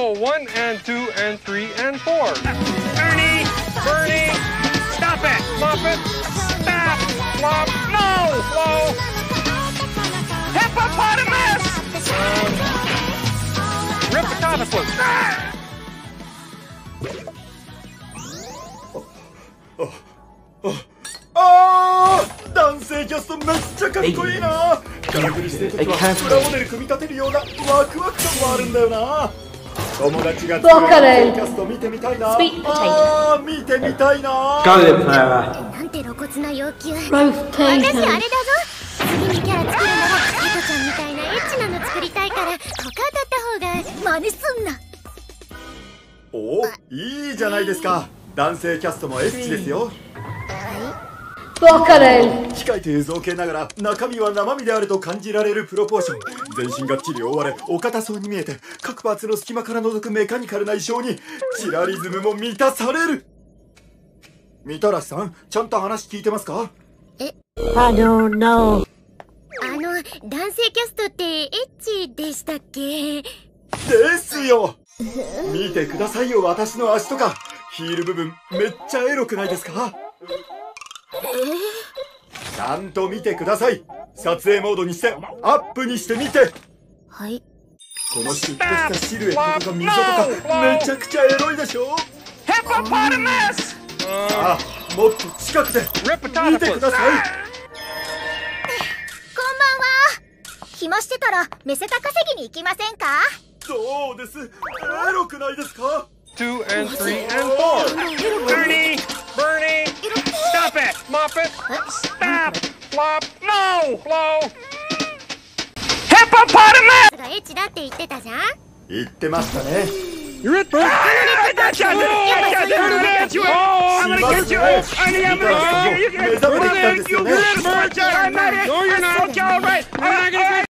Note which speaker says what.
Speaker 1: Oh, one and two and three and four.
Speaker 2: Bernie!
Speaker 1: Bernie,
Speaker 2: Stop it!
Speaker 1: Muppet,
Speaker 2: Stop!
Speaker 1: Flop, no, Flo.
Speaker 2: Hippopotamus!
Speaker 1: Rippotamus.
Speaker 3: あー男性キャストめっちゃかっこいいなからくりしてる時はプラモデル組み立てるようなワクワク感もあるんだよな 友達が作る男性キャスト見てみたいな。あー見てみたいな。
Speaker 4: Go then, Clara.
Speaker 5: なんて露骨な要求私あれだ.ぞ。次にキャラ作るならハトちゃんみたいなエッチなの作りたいから他当たった方が真似すんな。
Speaker 3: おいいじゃないですか。男性キャストもエッチですよ
Speaker 6: Broccoli.
Speaker 3: 機械という造形ながら中身は生身であると感じられるプロポーション。全身がっちり覆われお堅そうに見えて各パーツの隙間から覗くメカニカルな衣装にチラリズムも満たされる。みたらしさんちゃんと話聞いてますか
Speaker 5: ？I
Speaker 6: don't know.
Speaker 5: あの男性キャストってエッチでしたっけ？
Speaker 3: ですよ。見てくださいよ私の足とか。ヒール部分めっちゃエロくないですか？ちゃんと見てください。撮影モードにしてアップにしてみて。
Speaker 5: はい。
Speaker 3: このシュッとしたシルエットとか溝とかめちゃくちゃエロいでしょ？
Speaker 2: ヘッパパルマス
Speaker 3: あもっと近くで見てください。
Speaker 5: こんばんは。暇してたらメセタ稼ぎに行きませんか？
Speaker 3: どうです。エロくないですか
Speaker 1: ？2 and 3 and
Speaker 2: 4
Speaker 1: 30
Speaker 2: Stop it!
Speaker 1: Muppet,
Speaker 2: Stop!
Speaker 1: Flop, no, Flo.
Speaker 2: Hippopotamus!
Speaker 5: がエッチだって言ってたじゃん
Speaker 3: 言ってましたね
Speaker 1: You're it, Bernie.
Speaker 2: I got you! I got you! I got you! I'm gonna get you! I'm gonna get you! You
Speaker 3: Mezza
Speaker 2: get
Speaker 3: bıraktan
Speaker 2: you!
Speaker 3: desene.
Speaker 2: I'm not it!
Speaker 1: No, you're not.
Speaker 2: Okay, all right. I'm not gonna